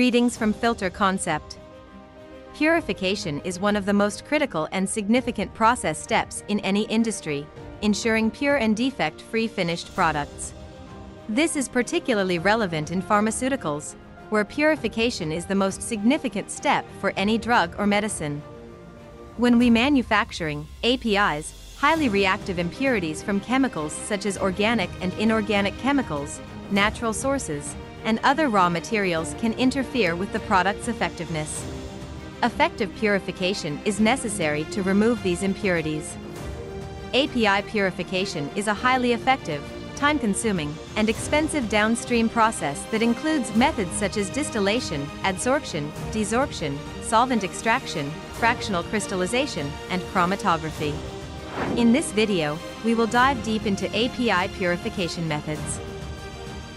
Greetings from Filter Concept. Purification is one of the most critical and significant process steps in any industry, ensuring pure and defect-free finished products. This is particularly relevant in pharmaceuticals, where purification is the most significant step for any drug or medicine. When we manufacturing APIs, highly reactive impurities from chemicals such as organic and inorganic chemicals, natural sources, and other raw materials can interfere with the product's effectiveness. Effective purification is necessary to remove these impurities. API purification is a highly effective, time-consuming, and expensive downstream process that includes methods such as distillation, adsorption, desorption, solvent extraction, fractional crystallization, and chromatography. In this video, we will dive deep into API purification methods.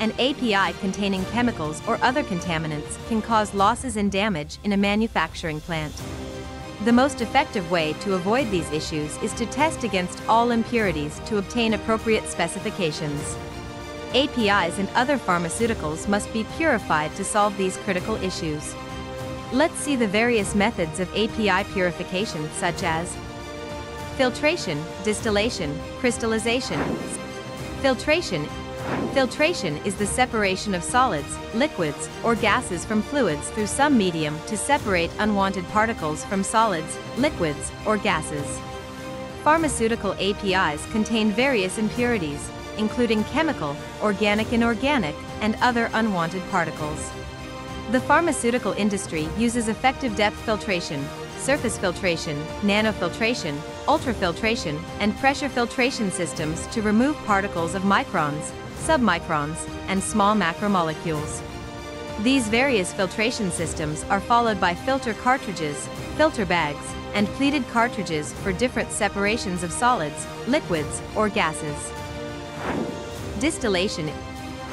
An API containing chemicals or other contaminants can cause losses and damage in a manufacturing plant. The most effective way to avoid these issues is to test against all impurities to obtain appropriate specifications. APIs and other pharmaceuticals must be purified to solve these critical issues. Let's see the various methods of API purification such as Filtration, distillation, crystallization. Filtration. Filtration is the separation of solids, liquids, or gases from fluids through some medium to separate unwanted particles from solids, liquids, or gases. Pharmaceutical APIs contain various impurities, including chemical, organic inorganic, and other unwanted particles. The pharmaceutical industry uses effective depth filtration, surface filtration, nanofiltration, ultrafiltration, and pressure filtration systems to remove particles of microns, submicrons, and small macromolecules. These various filtration systems are followed by filter cartridges, filter bags, and pleated cartridges for different separations of solids, liquids, or gases. Distillation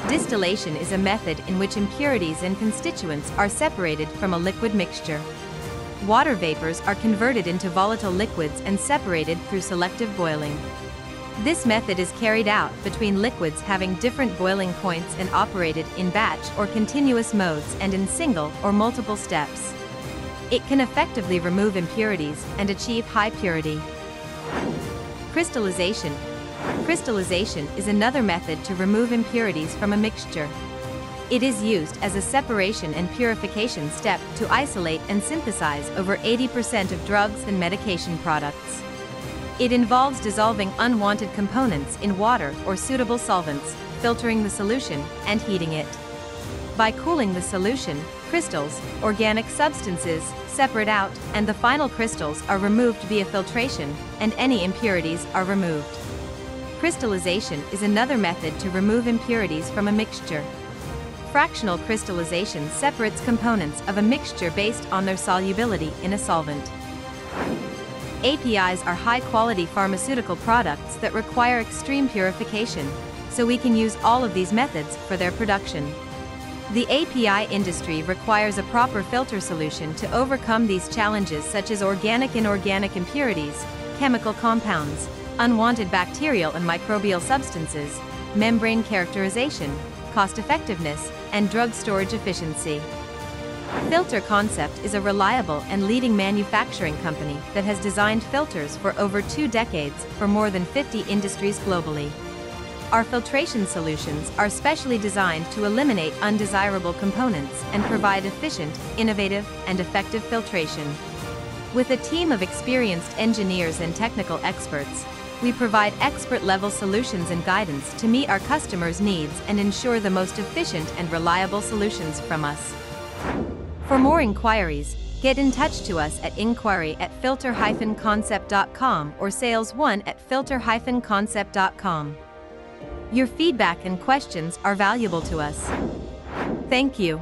Distillation is a method in which impurities and constituents are separated from a liquid mixture water vapors are converted into volatile liquids and separated through selective boiling. This method is carried out between liquids having different boiling points and operated in batch or continuous modes and in single or multiple steps. It can effectively remove impurities and achieve high purity. Crystallization Crystallization is another method to remove impurities from a mixture. It is used as a separation and purification step to isolate and synthesize over 80% of drugs and medication products. It involves dissolving unwanted components in water or suitable solvents, filtering the solution, and heating it. By cooling the solution, crystals, organic substances, separate out, and the final crystals are removed via filtration, and any impurities are removed. Crystallization is another method to remove impurities from a mixture. Fractional crystallization separates components of a mixture based on their solubility in a solvent. APIs are high-quality pharmaceutical products that require extreme purification, so we can use all of these methods for their production. The API industry requires a proper filter solution to overcome these challenges such as organic inorganic impurities, chemical compounds, unwanted bacterial and microbial substances, membrane characterization, cost effectiveness, and drug storage efficiency. Filter Concept is a reliable and leading manufacturing company that has designed filters for over two decades for more than 50 industries globally. Our filtration solutions are specially designed to eliminate undesirable components and provide efficient, innovative, and effective filtration. With a team of experienced engineers and technical experts, we provide expert-level solutions and guidance to meet our customers' needs and ensure the most efficient and reliable solutions from us. For more inquiries, get in touch to us at inquiry at filter-concept.com or sales1 at filter-concept.com. Your feedback and questions are valuable to us. Thank you.